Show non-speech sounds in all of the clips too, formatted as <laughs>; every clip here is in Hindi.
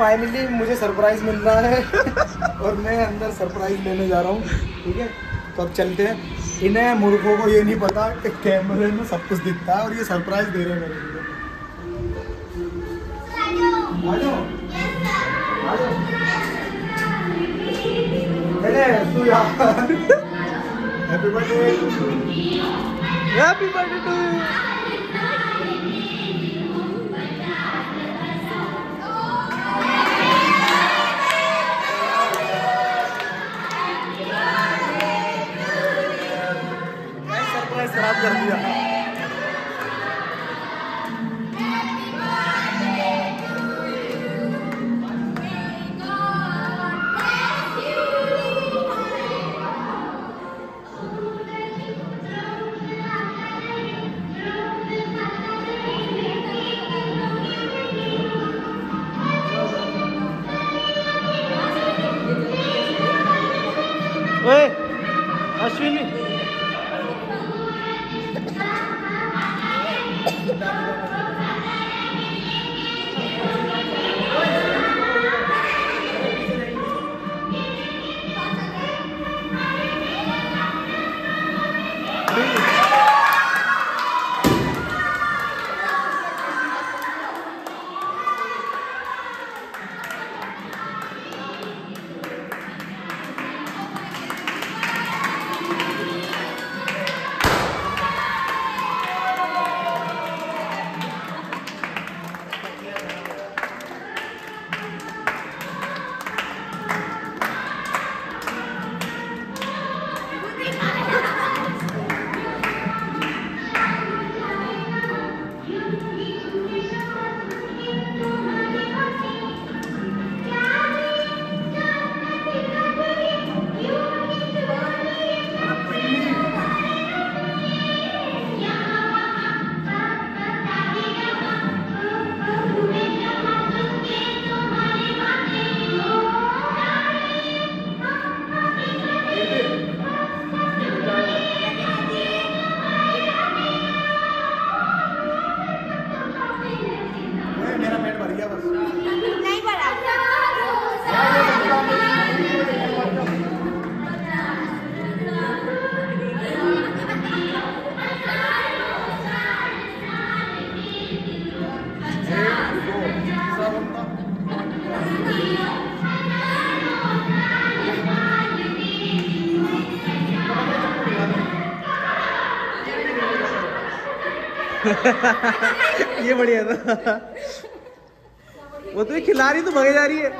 फाइनली मुझे सरप्राइज़ मिल रहा है। और मैं अंदर सरप्राइज़ लेने जा रहा हूँ। ठीक है? तो अब चलते हैं। इन्हें मूर्खों को ये नहीं पता कि कैमरे में सब कुछ दिखता है और ये सरप्राइज़ दे रहे हैं मेरे लिए। Happy birthday happy birthday to you खराब कर दिया ओए अश्विनी <laughs> ये बढ़िया था। वो तो खिला रही तो भगे जा रही है।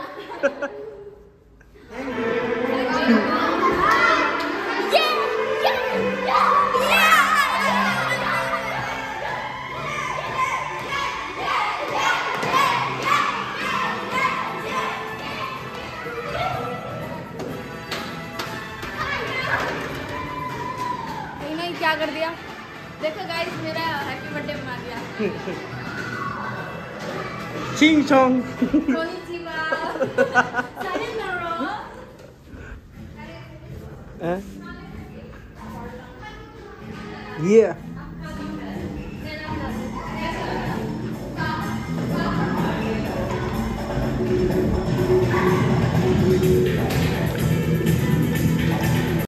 क्या कर दिया? देखो गाइस मेरा हैप्पी बर्थडे मना दिया। चिंग चोंग सायनोरा ये